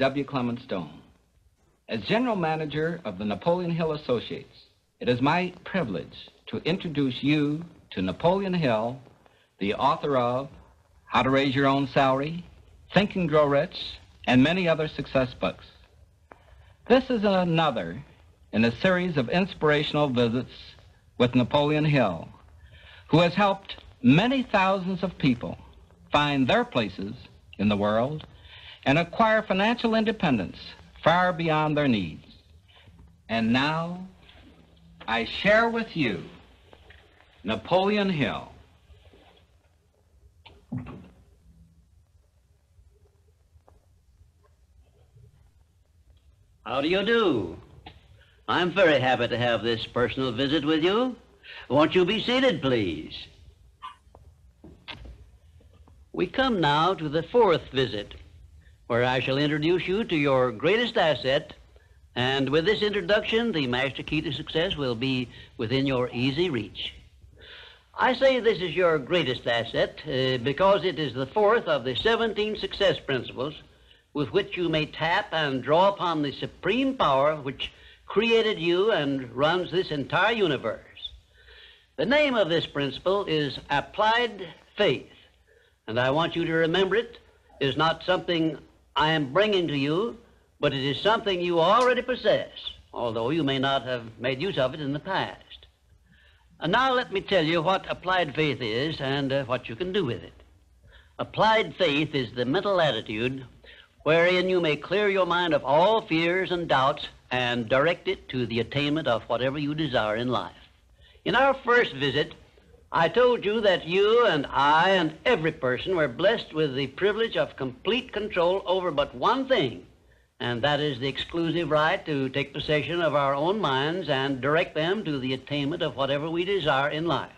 W. Clement Stone. As general manager of the Napoleon Hill Associates, it is my privilege to introduce you to Napoleon Hill, the author of How to Raise Your Own Salary, Think and Grow Rich, and many other success books. This is another in a series of inspirational visits with Napoleon Hill, who has helped many thousands of people find their places in the world and acquire financial independence far beyond their needs. And now, I share with you Napoleon Hill. How do you do? I'm very happy to have this personal visit with you. Won't you be seated, please? We come now to the fourth visit, where I shall introduce you to your greatest asset, and with this introduction, the master key to success will be within your easy reach. I say this is your greatest asset uh, because it is the fourth of the 17 success principles with which you may tap and draw upon the supreme power which created you and runs this entire universe. The name of this principle is applied faith. And I want you to remember it is not something I am bringing to you, but it is something you already possess, although you may not have made use of it in the past. And now let me tell you what applied faith is and uh, what you can do with it. Applied faith is the mental attitude wherein you may clear your mind of all fears and doubts and direct it to the attainment of whatever you desire in life. In our first visit, I told you that you and I and every person were blessed with the privilege of complete control over but one thing, and that is the exclusive right to take possession of our own minds and direct them to the attainment of whatever we desire in life.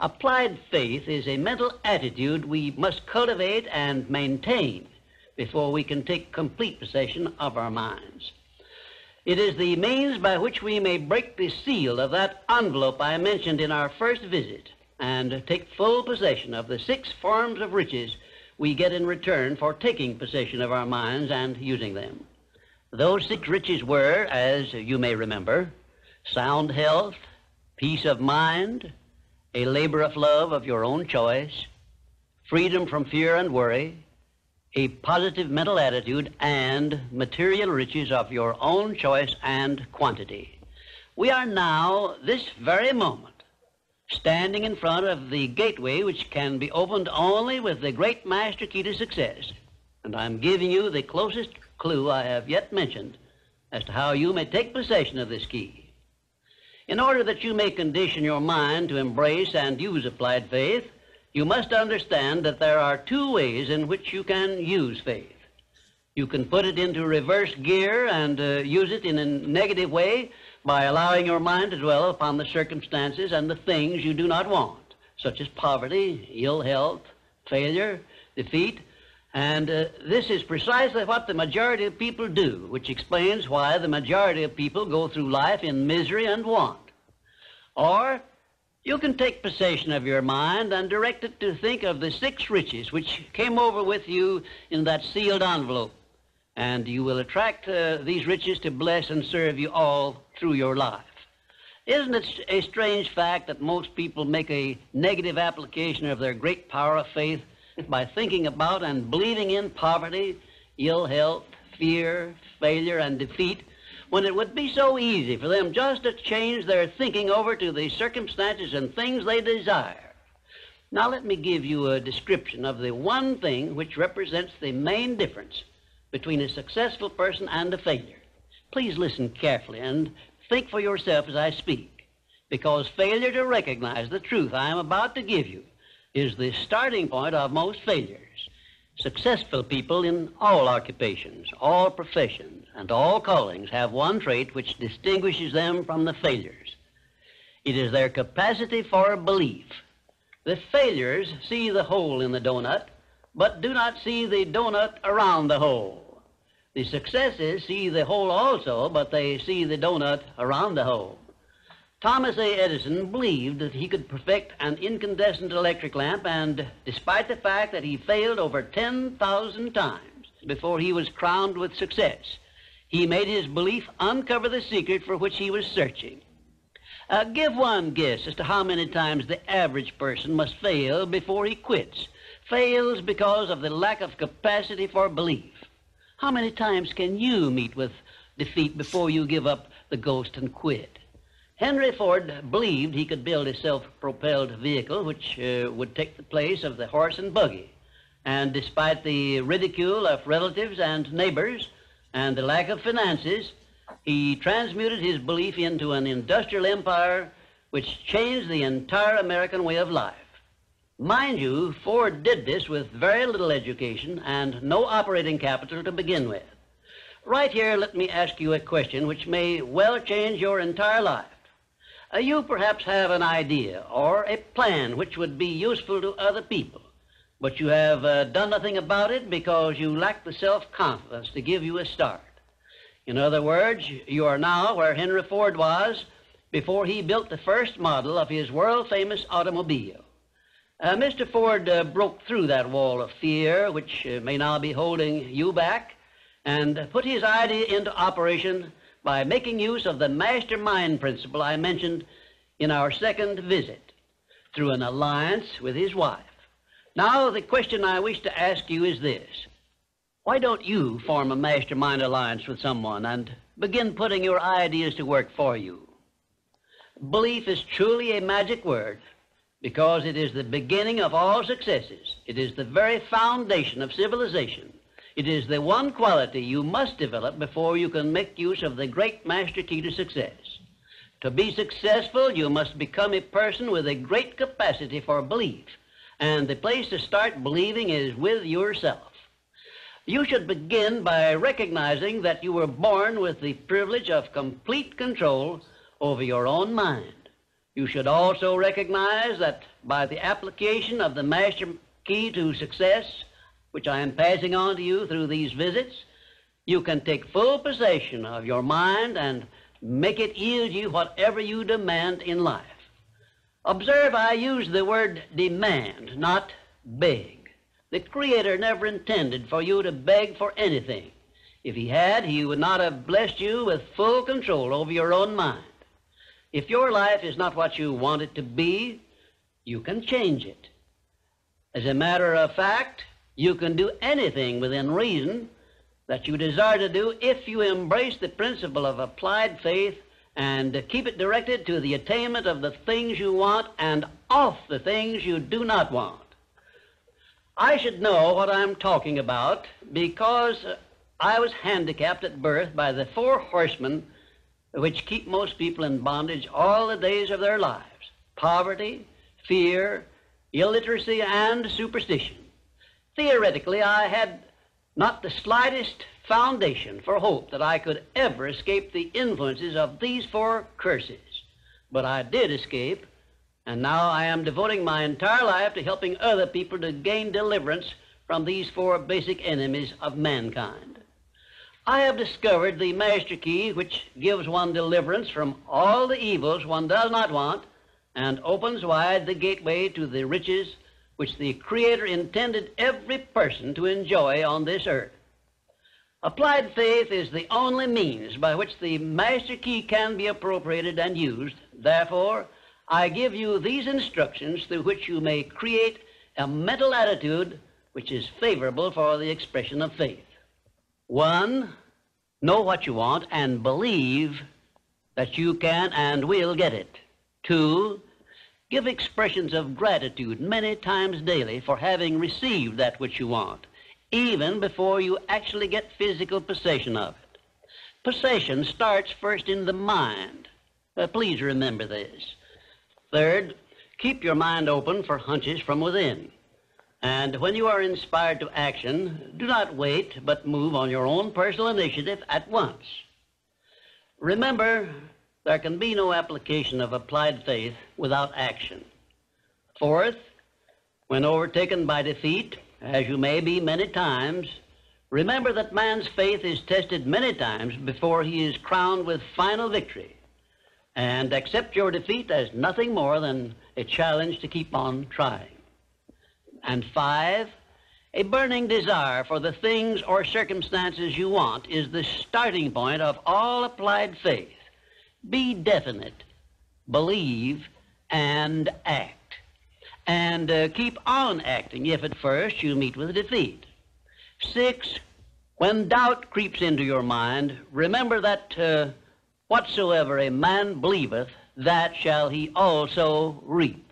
Applied faith is a mental attitude we must cultivate and maintain before we can take complete possession of our minds. It is the means by which we may break the seal of that envelope I mentioned in our first visit and take full possession of the six forms of riches we get in return for taking possession of our minds and using them. Those six riches were, as you may remember, sound health, peace of mind, a labor of love of your own choice, freedom from fear and worry, a positive mental attitude, and material riches of your own choice and quantity. We are now, this very moment, standing in front of the gateway which can be opened only with the great master key to success. And I'm giving you the closest clue I have yet mentioned as to how you may take possession of this key. In order that you may condition your mind to embrace and use applied faith, you must understand that there are two ways in which you can use faith. You can put it into reverse gear and uh, use it in a negative way by allowing your mind to dwell upon the circumstances and the things you do not want, such as poverty, ill health, failure, defeat. And uh, this is precisely what the majority of people do, which explains why the majority of people go through life in misery and want. Or you can take possession of your mind and direct it to think of the six riches which came over with you in that sealed envelope. And you will attract uh, these riches to bless and serve you all through your life. Isn't it a strange fact that most people make a negative application of their great power of faith by thinking about and believing in poverty, ill health, fear, failure, and defeat when it would be so easy for them just to change their thinking over to the circumstances and things they desire. Now, let me give you a description of the one thing which represents the main difference between a successful person and a failure. Please listen carefully and think for yourself as I speak, because failure to recognize the truth I am about to give you is the starting point of most failures. Successful people in all occupations, all professions, and all callings have one trait which distinguishes them from the failures. It is their capacity for belief. The failures see the hole in the donut, but do not see the donut around the hole. The successes see the hole also, but they see the donut around the hole. Thomas A. Edison believed that he could perfect an incandescent electric lamp, and despite the fact that he failed over 10,000 times, before he was crowned with success. He made his belief uncover the secret for which he was searching. Uh, give one guess as to how many times the average person must fail before he quits. Fails because of the lack of capacity for belief. How many times can you meet with defeat before you give up the ghost and quit? Henry Ford believed he could build a self-propelled vehicle which uh, would take the place of the horse and buggy. And despite the ridicule of relatives and neighbors and the lack of finances, he transmuted his belief into an industrial empire which changed the entire American way of life. Mind you, Ford did this with very little education and no operating capital to begin with. Right here, let me ask you a question which may well change your entire life. Uh, you perhaps have an idea or a plan which would be useful to other people, but you have uh, done nothing about it because you lack the self-confidence to give you a start. In other words, you are now where Henry Ford was before he built the first model of his world-famous automobile. Uh, Mr. Ford uh, broke through that wall of fear, which uh, may now be holding you back, and put his idea into operation by making use of the mastermind principle I mentioned in our second visit through an alliance with his wife. Now, the question I wish to ask you is this. Why don't you form a mastermind alliance with someone and begin putting your ideas to work for you? Belief is truly a magic word because it is the beginning of all successes. It is the very foundation of civilization. It is the one quality you must develop before you can make use of the great master key to success. To be successful, you must become a person with a great capacity for belief. And the place to start believing is with yourself. You should begin by recognizing that you were born with the privilege of complete control over your own mind. You should also recognize that by the application of the master key to success, which I am passing on to you through these visits, you can take full possession of your mind and make it yield you whatever you demand in life. Observe, I use the word demand, not beg. The Creator never intended for you to beg for anything. If He had, He would not have blessed you with full control over your own mind. If your life is not what you want it to be, you can change it. As a matter of fact, you can do anything within reason that you desire to do if you embrace the principle of applied faith and keep it directed to the attainment of the things you want and off the things you do not want. I should know what I'm talking about because I was handicapped at birth by the four horsemen which keep most people in bondage all the days of their lives poverty, fear, illiteracy, and superstition. Theoretically, I had not the slightest foundation for hope that I could ever escape the influences of these four curses. But I did escape, and now I am devoting my entire life to helping other people to gain deliverance from these four basic enemies of mankind. I have discovered the master key which gives one deliverance from all the evils one does not want and opens wide the gateway to the riches which the Creator intended every person to enjoy on this earth. Applied faith is the only means by which the master key can be appropriated and used. Therefore, I give you these instructions through which you may create a mental attitude which is favorable for the expression of faith. One, know what you want and believe that you can and will get it. Two, Give expressions of gratitude many times daily for having received that which you want, even before you actually get physical possession of it. Possession starts first in the mind. Uh, please remember this. Third, keep your mind open for hunches from within. And when you are inspired to action, do not wait, but move on your own personal initiative at once. Remember, there can be no application of applied faith without action. Fourth, when overtaken by defeat, as you may be many times, remember that man's faith is tested many times before he is crowned with final victory. And accept your defeat as nothing more than a challenge to keep on trying. And five, A burning desire for the things or circumstances you want is the starting point of all applied faith. Be definite, believe, and act. And uh, keep on acting if at first you meet with a defeat. Six, when doubt creeps into your mind, remember that uh, whatsoever a man believeth, that shall he also reap.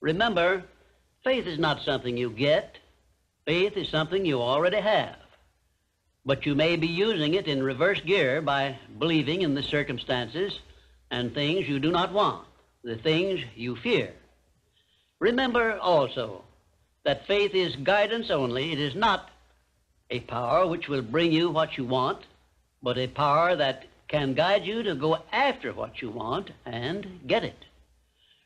Remember, faith is not something you get, faith is something you already have. But you may be using it in reverse gear by believing in the circumstances and things you do not want, the things you fear. Remember also that faith is guidance only. It is not a power which will bring you what you want, but a power that can guide you to go after what you want and get it.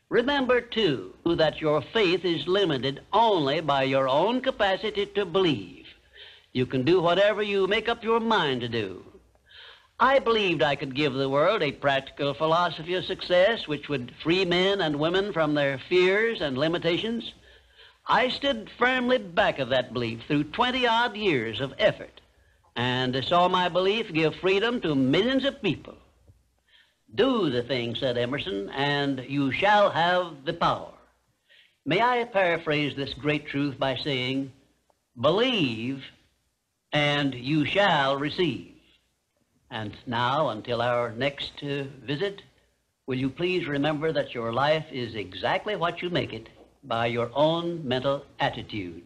Remember, too, that your faith is limited only by your own capacity to believe. You can do whatever you make up your mind to do. I believed I could give the world a practical philosophy of success which would free men and women from their fears and limitations. I stood firmly back of that belief through 20 odd years of effort and saw my belief give freedom to millions of people. Do the thing, said Emerson, and you shall have the power. May I paraphrase this great truth by saying, believe and you shall receive. And now, until our next uh, visit, will you please remember that your life is exactly what you make it by your own mental attitude.